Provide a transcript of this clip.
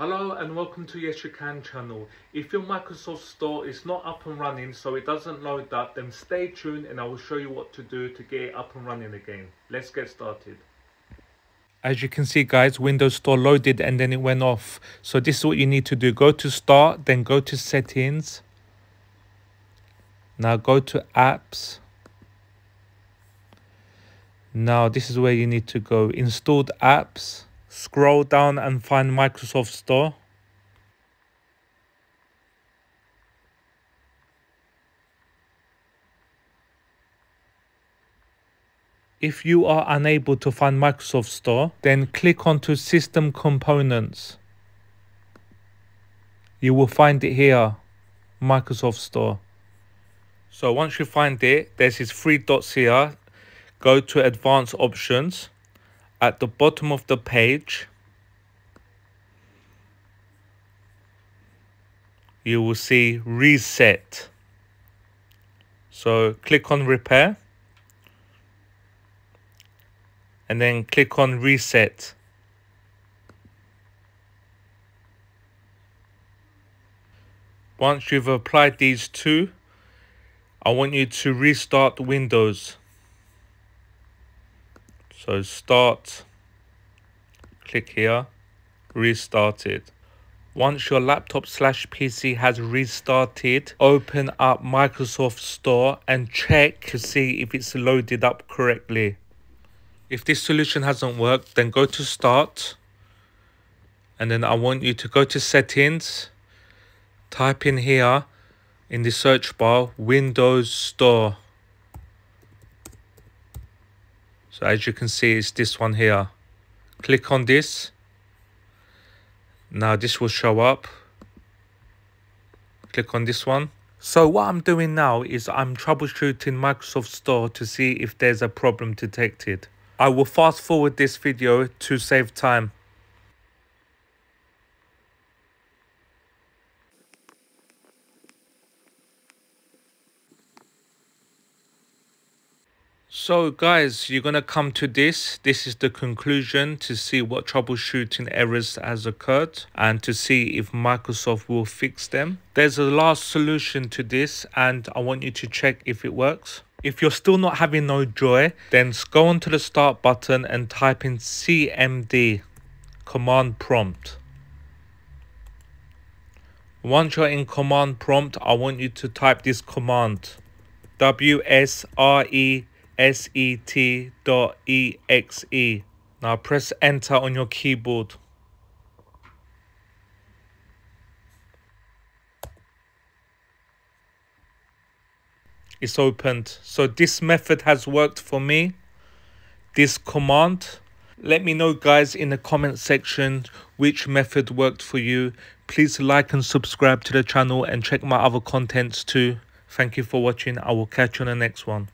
Hello and welcome to Yes You Can channel. If your Microsoft Store is not up and running so it doesn't load up then stay tuned and I will show you what to do to get it up and running again. Let's get started. As you can see guys Windows Store loaded and then it went off. So this is what you need to do. Go to start then go to settings. Now go to apps. Now this is where you need to go. Installed apps Scroll down and find Microsoft Store. If you are unable to find Microsoft Store, then click onto System Components. You will find it here, Microsoft Store. So once you find it, there's these three dots here. Go to Advanced Options at the bottom of the page you will see reset. So click on repair and then click on reset. Once you've applied these two I want you to restart Windows so start, click here, restart it. Once your laptop slash PC has restarted, open up Microsoft Store and check to see if it's loaded up correctly. If this solution hasn't worked, then go to Start. And then I want you to go to Settings. Type in here in the search bar Windows Store. So as you can see, it's this one here. Click on this. Now this will show up. Click on this one. So what I'm doing now is I'm troubleshooting Microsoft Store to see if there's a problem detected. I will fast forward this video to save time. So guys, you're going to come to this. This is the conclusion to see what troubleshooting errors has occurred and to see if Microsoft will fix them. There's a last solution to this and I want you to check if it works. If you're still not having no joy, then go onto the start button and type in CMD, command prompt. Once you're in command prompt, I want you to type this command. WSRE set.exe. Now press enter on your keyboard. It's opened. So this method has worked for me. This command. Let me know guys in the comment section which method worked for you. Please like and subscribe to the channel and check my other contents too. Thank you for watching. I will catch you on the next one.